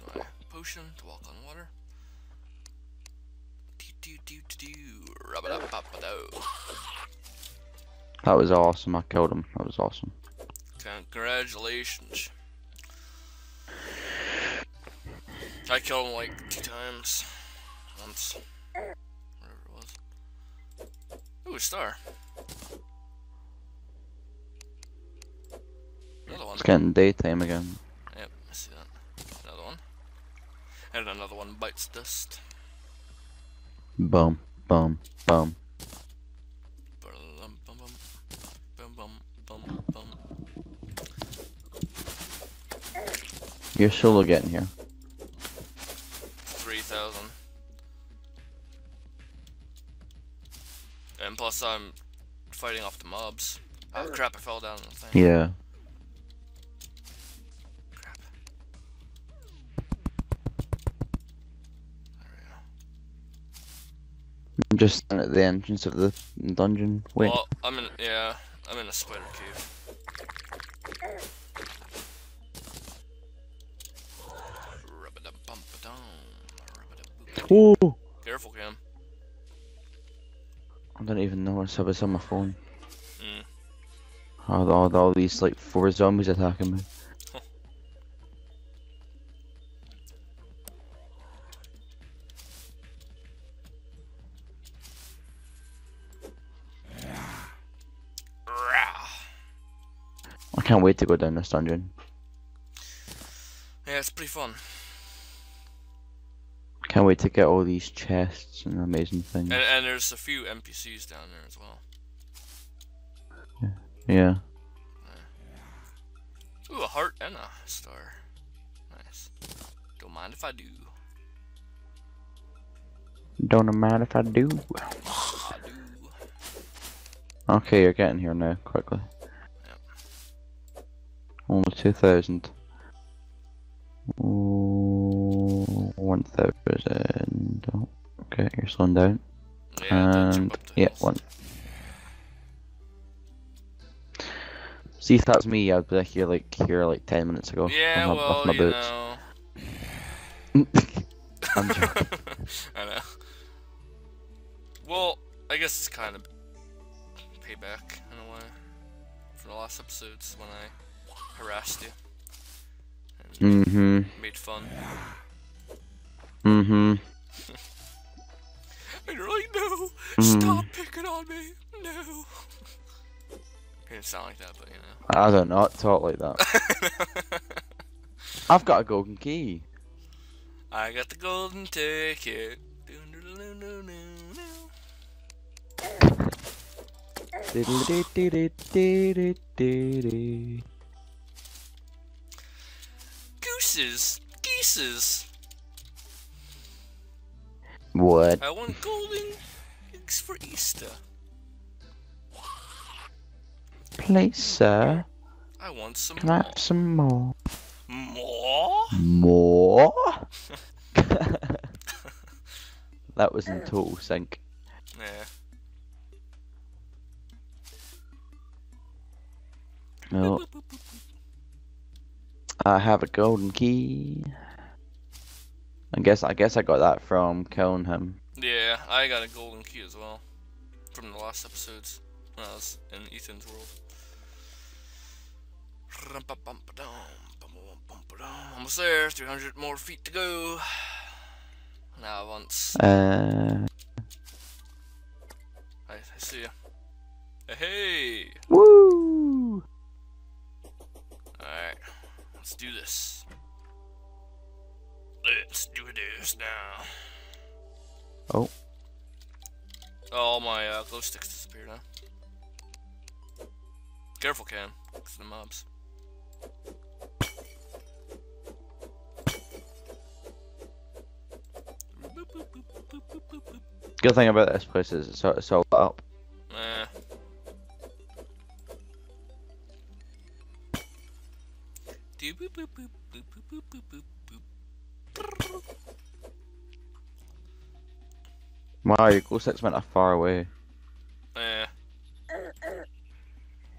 use my potion to walk on water. Do do do do. Rub it up, up, That was awesome. I killed him. That was awesome. Congratulations. I killed him like two times. Once. Whatever it was. Ooh, a star. Another one. It's getting daytime again. Yep, I see that. Another one. And another one bites dust. Boom, boom, boom. Bum, bum, bum. Bum, bum, bum, bum. You're solo getting here. 3,000. And plus I'm fighting off the mobs. Oh crap, I fell down the thing. Yeah. Just standing at the entrance of the dungeon. Wait. Well, I'm in, yeah, I'm in a spider cave. Whoa! Careful, Cam. I don't even notice I was on my phone. Mm. All, all, all these like four zombies attacking me. Can't wait to go down this dungeon. Yeah, it's pretty fun. Can't wait to get all these chests and amazing things. And, and there's a few NPCs down there as well. Yeah. Ooh, a heart and a star. Nice. Don't mind if I do. Don't mind if I do. I do. Okay, you're getting here now, quickly. Almost 2,000. 1,000. Oh, okay, you're slowing down. Yeah, and, yeah, one. See, if that's me, I'd be here like here like 10 minutes ago. Yeah, my, well, my you boots. know. I'm joking. I know. Well, I guess it's kind of payback in a way for the last episodes when I harassed you Mm-hmm. made fun. Mm-hmm. And you're like, no, Mm. stop picking on me, no. It didn't sound like that, but you know. I don't not talk like that. I've got a golden key. I got the golden ticket. Doo-doo-doo-doo-doo-doo. Diddle-dee-dee-dee-dee-dee-dee. Gooses, geeses. What? I want golden eggs for Easter. Please, sir. I want some Can I have some more? more. More? that was in total sync. I have a golden key. I guess I guess I got that from killing. Yeah, I got a golden key as well. From the last episodes when I was in Ethan's world. Almost there, 300 more feet to go. Now once. Uh, I, I see ya. Hey! woo! Let's do this. Let's do this now. Oh. All my uh, glow sticks disappear now. Careful, Cam. It's the mobs. Good thing about this place is it's all, it's Wow, your glow sticks went a far away. Eh.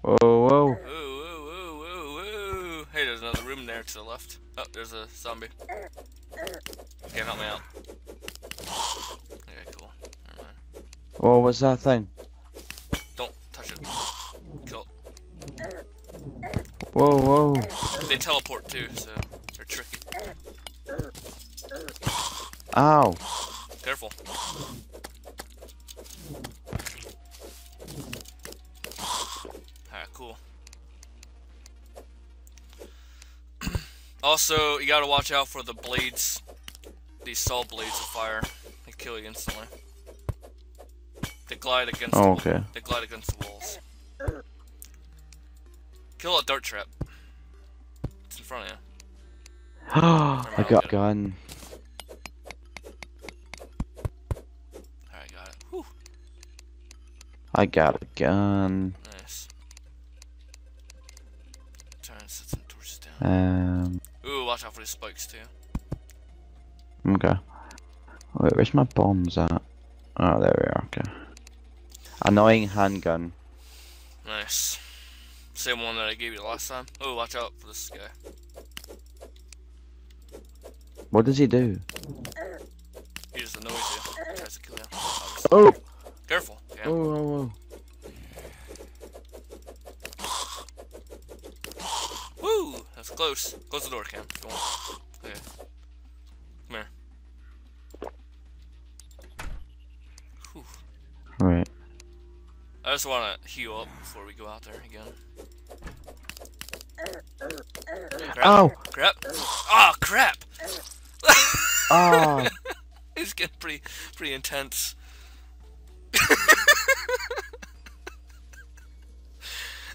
Whoa, whoa. Whoa, whoa, whoa, whoa, whoa. hey, there's another room there to the left. Oh, there's a zombie. Okay, help me out. Okay, cool. Never mind. Oh, what's that thing? Don't touch it. Kill Whoa, whoa. They teleport too, so they're tricky. Ow. Careful. Alright, cool. Also, you gotta watch out for the blades. These saw blades of fire. They kill you instantly. They glide against Oh, the, okay. They glide against the walls. Kill a dart trap. It's in front of you. I got a gun. Alright, got it. Whew. I got a gun. Nice. Trying to set some torches down. Um, Ooh, watch out for the spikes too. okay. Wait, where's my bombs at? Oh, there we are, okay. Annoying handgun. Nice. Same one that I gave you last time. Oh, watch out for this guy. What does he do? He just annoys you. Tries to kill you. obviously. Oh! Careful. Yeah. Oh, oh, oh. Woo! That's close. Close the door, Cam. Go on. Okay. Come here. Whew. Right. I just want to heal up before we go out there again. Crap. Ow! Crap. Ah, crap! Ah! It's getting pretty, pretty intense.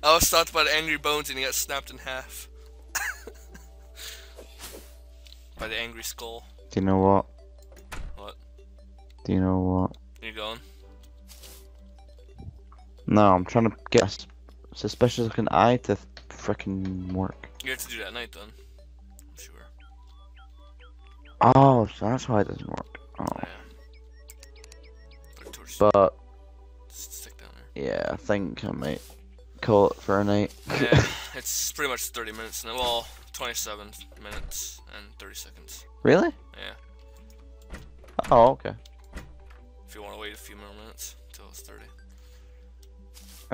I was stopped by the angry bones and he got snapped in half. By the angry skull. Do you know what? What? Do you know what? You going? No, I'm trying to get a suspicious looking eye to frickin' work. You have to do that at night then. I'm sure. Oh, so that's why it doesn't work. Oh. Yeah. Put a torch But, stick down yeah, I think I might call it for a night. Yeah, it's pretty much 30 minutes now. Well, 27 minutes and 30 seconds. really? Yeah. Oh, okay. If you want to wait a few more minutes until it's 30.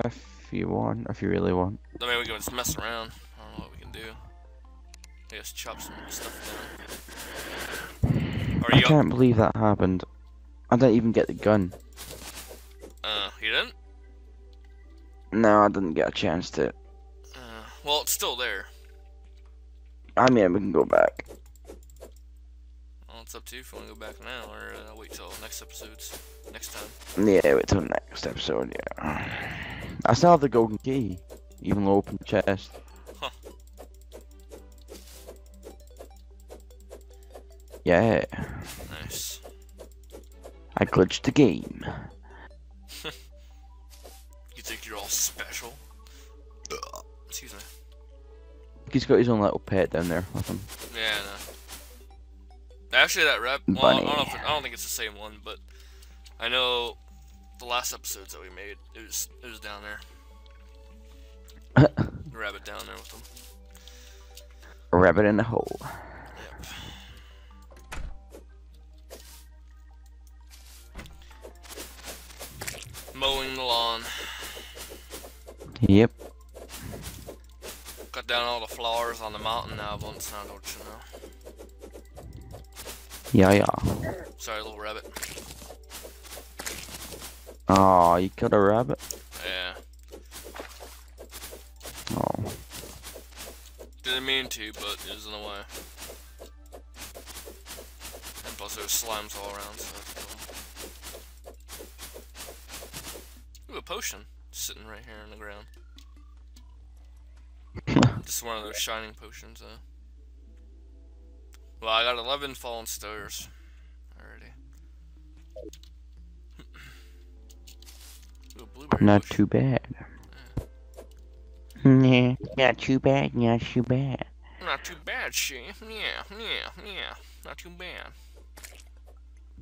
If you want, if you really want. I mean, we can just mess around. I don't know what we can do. I guess chop some stuff down. I can't believe that happened. I didn't even get the gun. uh, you didn't? No, I didn't get a chance to. Uh, well, it's still there. I mean, we can go back. Well, it's up to you if you want to go back now or uh, wait till next episodes. Next time. Yeah, wait till next episode, yeah. I still have the golden key. Even though open chest. Huh. Yeah, Nice. I glitched the game. You think you're all special? Excuse me. He's got his own little pet down there with him. Yeah, no. Actually, that rep. Well, I don't, know if I don't think it's the same one, but I know the last episodes that we made. It was it was down there. Rabbit down there with them. Rabbit in the hole. Yep. Mowing the lawn. Yep. Down all the flowers on the mountain now, once now, don't you know? Yeah, yeah. Sorry, little rabbit. Oh, you killed a rabbit? Yeah. Oh. Didn't mean to, but it was in the way. And plus there's slimes all around, so I have to kill 'em. Ooh, a potion. Sitting right here on the ground. Just one of those shining potions, though. Well, I got 11 fallen stars already. Not bush. too bad. Nah, not too bad, not too bad. Not too bad, she. Yeah, yeah, yeah. Not too bad.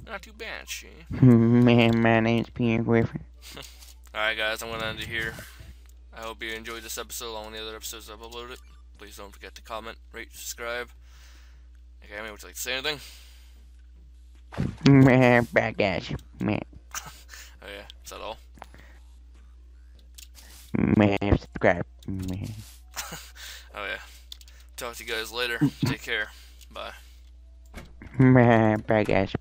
Not too bad, she. Man, my name's Peter Griffin. Alright, guys, I'm gonna end it here. I hope you enjoyed this episode along with the other episodes I've uploaded. Please don't forget to comment, rate, subscribe. Okay, I mean, would you like to say anything? Meh, guys. Meh, Oh yeah, is that all? meh, subscribe. Meh. Oh yeah. Talk to you guys later. Take care. Bye. Meh, guys.